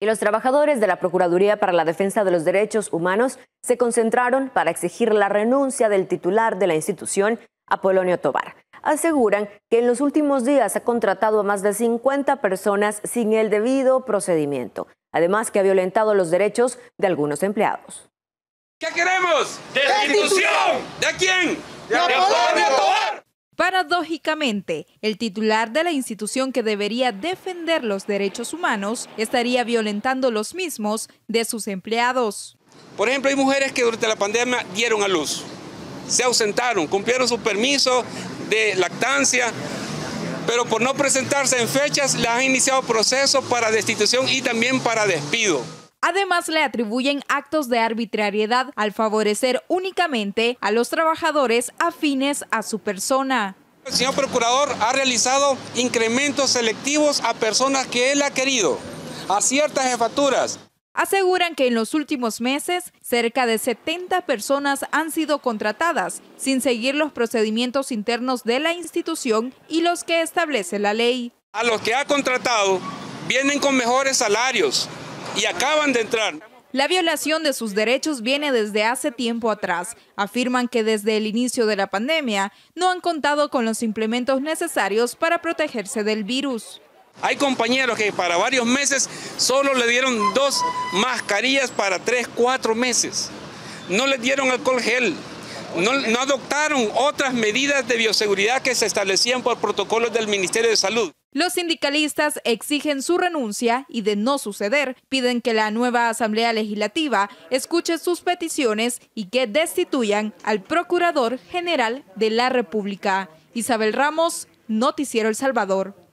Y los trabajadores de la Procuraduría para la Defensa de los Derechos Humanos se concentraron para exigir la renuncia del titular de la institución, Apolonio Tobar. Aseguran que en los últimos días ha contratado a más de 50 personas sin el debido procedimiento, además que ha violentado los derechos de algunos empleados. ¿Qué queremos? ¡Destitución! ¿De quién? ¡De Apolonio Tobar! Paradójicamente, el titular de la institución que debería defender los derechos humanos estaría violentando los mismos de sus empleados. Por ejemplo, hay mujeres que durante la pandemia dieron a luz, se ausentaron, cumplieron su permiso de lactancia, pero por no presentarse en fechas les han iniciado proceso para destitución y también para despido. Además, le atribuyen actos de arbitrariedad al favorecer únicamente a los trabajadores afines a su persona. El señor procurador ha realizado incrementos selectivos a personas que él ha querido, a ciertas jefaturas. Aseguran que en los últimos meses cerca de 70 personas han sido contratadas sin seguir los procedimientos internos de la institución y los que establece la ley. A los que ha contratado vienen con mejores salarios, y acaban de entrar. La violación de sus derechos viene desde hace tiempo atrás. Afirman que desde el inicio de la pandemia no han contado con los implementos necesarios para protegerse del virus. Hay compañeros que para varios meses solo le dieron dos mascarillas para tres, cuatro meses. No le dieron alcohol gel. No, no adoptaron otras medidas de bioseguridad que se establecían por protocolos del Ministerio de Salud. Los sindicalistas exigen su renuncia y de no suceder, piden que la nueva Asamblea Legislativa escuche sus peticiones y que destituyan al Procurador General de la República. Isabel Ramos, Noticiero El Salvador.